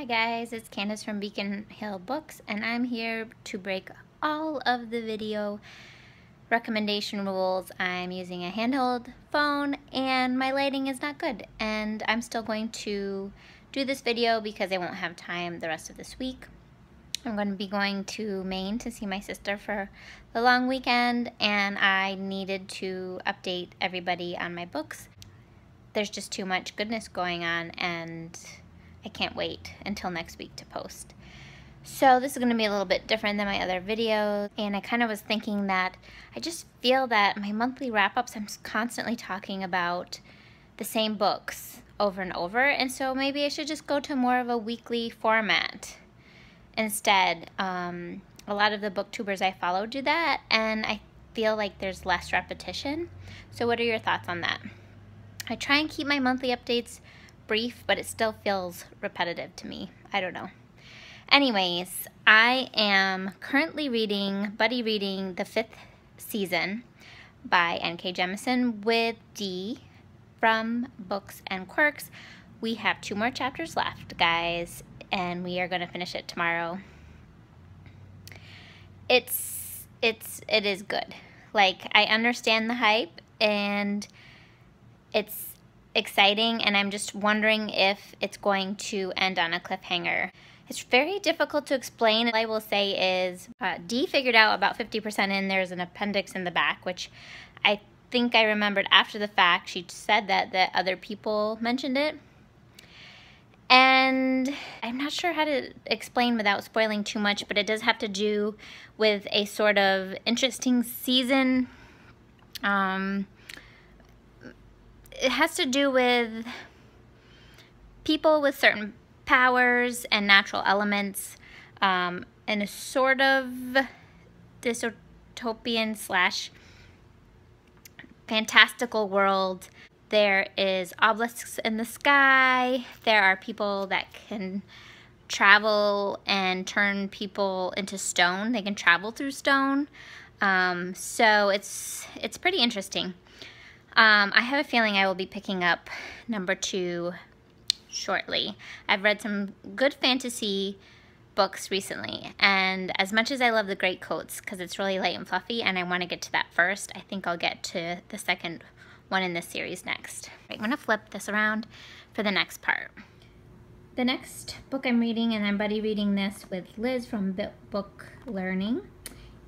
Hi guys, it's Candace from Beacon Hill Books and I'm here to break all of the video recommendation rules. I'm using a handheld phone and my lighting is not good and I'm still going to do this video because I won't have time the rest of this week. I'm going to be going to Maine to see my sister for the long weekend and I needed to update everybody on my books. There's just too much goodness going on and I can't wait until next week to post. So this is going to be a little bit different than my other videos and I kind of was thinking that I just feel that my monthly wrap-ups I'm constantly talking about the same books over and over and so maybe I should just go to more of a weekly format instead. Um, a lot of the booktubers I follow do that and I feel like there's less repetition. So what are your thoughts on that? I try and keep my monthly updates brief, but it still feels repetitive to me. I don't know. Anyways, I am currently reading, buddy reading the fifth season by N.K. Jemisin with Dee from Books and Quirks. We have two more chapters left, guys, and we are going to finish it tomorrow. It's, it's, it is good. Like, I understand the hype, and it's exciting and I'm just wondering if it's going to end on a cliffhanger. It's very difficult to explain. All I will say is uh, Dee figured out about 50% in there's an appendix in the back, which I think I remembered after the fact. She said that, that other people mentioned it. And I'm not sure how to explain without spoiling too much, but it does have to do with a sort of interesting season. Um, it has to do with people with certain powers and natural elements um, in a sort of dystopian slash fantastical world. There is obelisks in the sky. There are people that can travel and turn people into stone. They can travel through stone. Um, so it's it's pretty interesting. Um, I have a feeling I will be picking up number two shortly. I've read some good fantasy books recently, and as much as I love the Great Coats because it's really light and fluffy, and I want to get to that first, I think I'll get to the second one in this series next. I'm going to flip this around for the next part. The next book I'm reading, and I'm buddy reading this with Liz from Book Learning,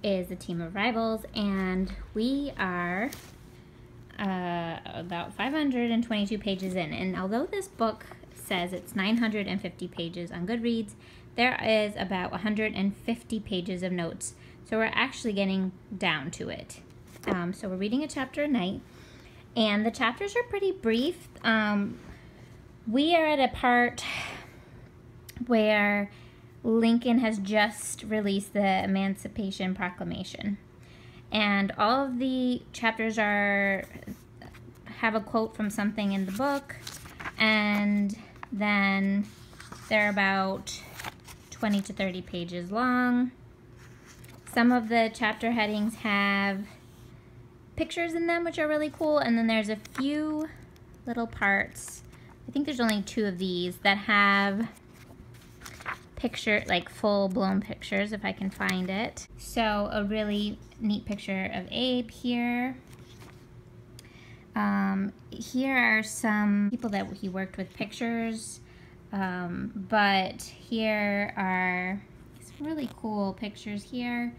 is A Team of Rivals, and we are uh, about 522 pages in. And although this book says it's 950 pages on Goodreads, there is about 150 pages of notes. So we're actually getting down to it. Um, so we're reading a chapter a night. And the chapters are pretty brief. Um, we are at a part where Lincoln has just released the Emancipation Proclamation and all of the chapters are have a quote from something in the book. And then they're about 20 to 30 pages long. Some of the chapter headings have pictures in them which are really cool. And then there's a few little parts. I think there's only two of these that have picture, like full-blown pictures if I can find it. So a really neat picture of Abe here. Um, here are some people that he worked with pictures, um, but here are some really cool pictures here.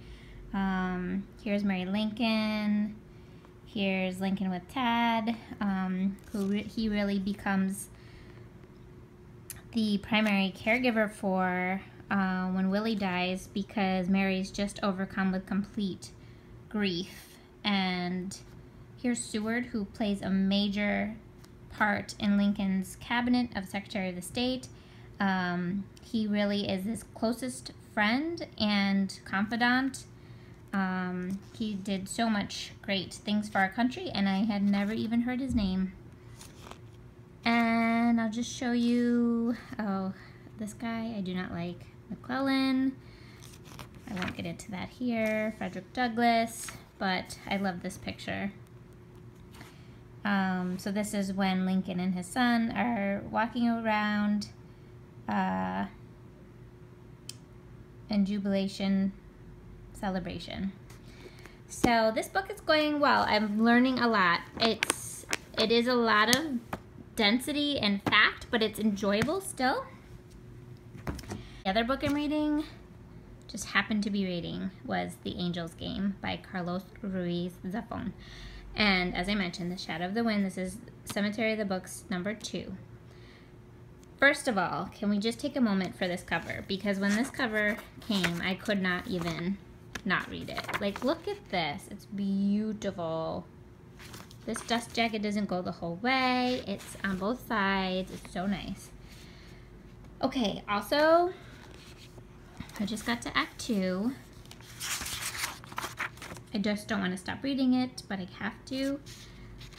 Um, here's Mary Lincoln. Here's Lincoln with Tad, um, who re he really becomes the primary caregiver for uh, when Willie dies because Mary's just overcome with complete grief. And here's Seward, who plays a major part in Lincoln's cabinet of Secretary of the State. Um, he really is his closest friend and confidant. Um, he did so much great things for our country, and I had never even heard his name. And I'll just show you, oh, this guy I do not like. McClellan. I won't get into that here. Frederick Douglass, but I love this picture. Um, so this is when Lincoln and his son are walking around uh, jubilation celebration. So this book is going well. I'm learning a lot. It's it is a lot of density and fact, but it's enjoyable still. The other book I'm reading, just happened to be reading, was The Angel's Game by Carlos Ruiz Zafón. And as I mentioned, The Shadow of the Wind, this is Cemetery of the Books number two. First of all, can we just take a moment for this cover? Because when this cover came, I could not even not read it. Like, look at this. It's beautiful. This dust jacket doesn't go the whole way. It's on both sides. It's so nice. Okay, also, I just got to Act 2. I just don't want to stop reading it, but I have to.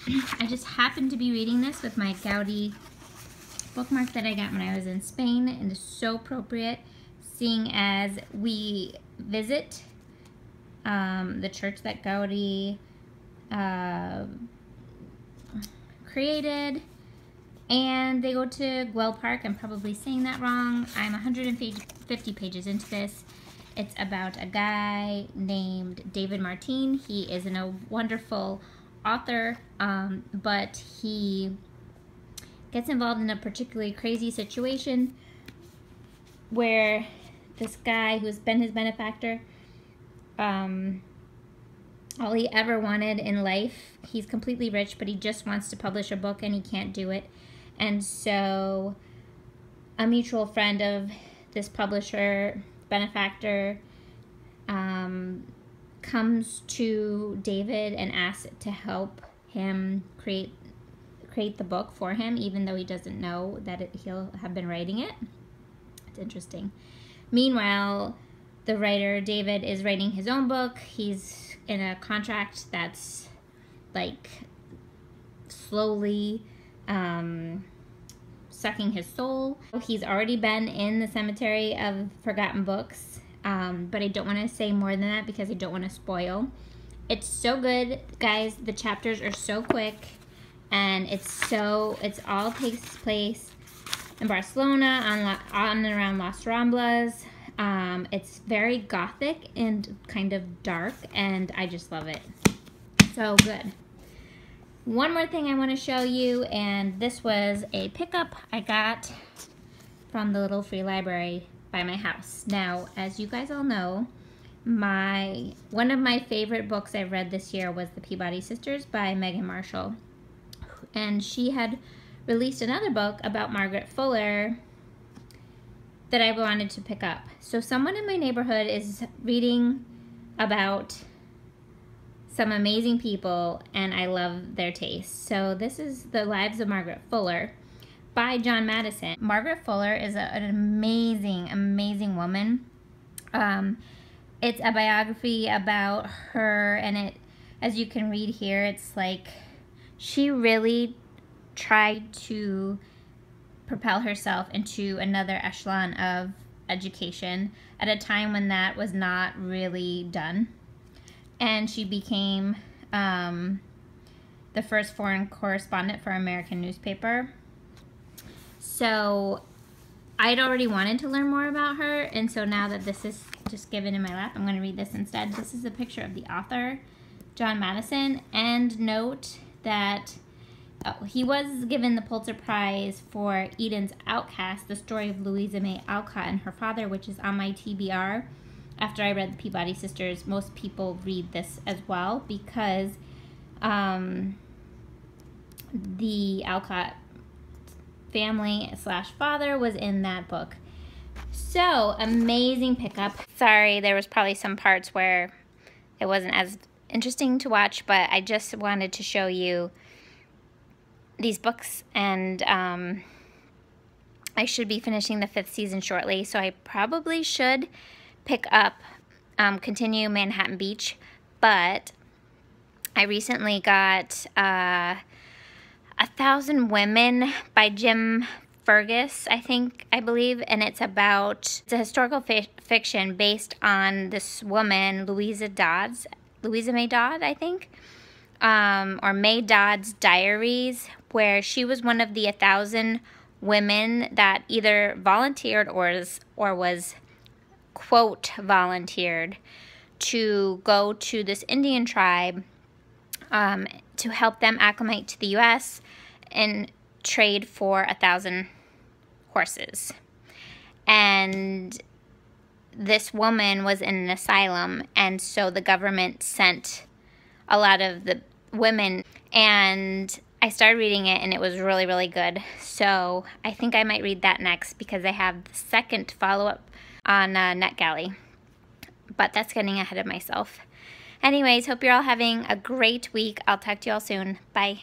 I just happened to be reading this with my Gaudi bookmark that I got when I was in Spain, and it's so appropriate seeing as we visit um, the church that Gaudi uh, created. And they go to Güell Park. I'm probably saying that wrong. I'm 150 pages into this. It's about a guy named David Martin. He is a wonderful author, um, but he gets involved in a particularly crazy situation where this guy who's been his benefactor um, all he ever wanted in life. He's completely rich, but he just wants to publish a book and he can't do it. And so a mutual friend of this publisher, benefactor, um, comes to David and asks to help him create create the book for him, even though he doesn't know that it, he'll have been writing it. It's interesting. Meanwhile, the writer David is writing his own book. He's in a contract that's like slowly um, sucking his soul. He's already been in the cemetery of forgotten books, um, but I don't want to say more than that because I don't want to spoil. It's so good, guys. The chapters are so quick, and it's so it's all takes place in Barcelona on on and around Las Ramblas. Um, it's very gothic and kind of dark, and I just love it. So good. One more thing I want to show you, and this was a pickup I got from the little free library by my house. Now, as you guys all know, my one of my favorite books I've read this year was The Peabody Sisters by Megan Marshall. And she had released another book about Margaret Fuller that I wanted to pick up. So someone in my neighborhood is reading about some amazing people and I love their taste. So this is The Lives of Margaret Fuller by John Matteson. Margaret Fuller is a, an amazing, amazing woman. Um, it's a biography about her and it, as you can read here, it's like she really tried to propel herself into another echelon of education at a time when that was not really done. And she became um, the first foreign correspondent for American newspaper. So I'd already wanted to learn more about her, and so now that this is just given in my lap, I'm going to read this instead. This is a picture of the author, John Matteson, and note that Oh, he was given the Pulitzer Prize for Eden's Outcast, the story of Louisa May Alcott and her father, which is on my TBR. After I read the Peabody Sisters, most people read this as well because um, the Alcott family slash father was in that book. So, amazing pickup. Sorry, there was probably some parts where it wasn't as interesting to watch, but I just wanted to show you these books and um, I should be finishing the fifth season shortly, so I probably should pick up, um, continue Manhattan Beach, but I recently got uh, A Thousand Women by Jim Fergus, I think, I believe, and it's about, it's a historical fi fiction based on this woman, Louisa Dodds, Louisa May Dodd, I think, um, or May Dodd's diaries, where she was one of the 1,000 women that either volunteered or was, or was quote volunteered to go to this Indian tribe um, to help them acclimate to the U.S. and trade for a thousand horses. And this woman was in an asylum, and so the government sent a lot of the women. And I started reading it, and it was really, really good. So I think I might read that next because I have the second follow up on uh, NetGalley. But that's getting ahead of myself. Anyways, hope you're all having a great week. I'll talk to you all soon. Bye.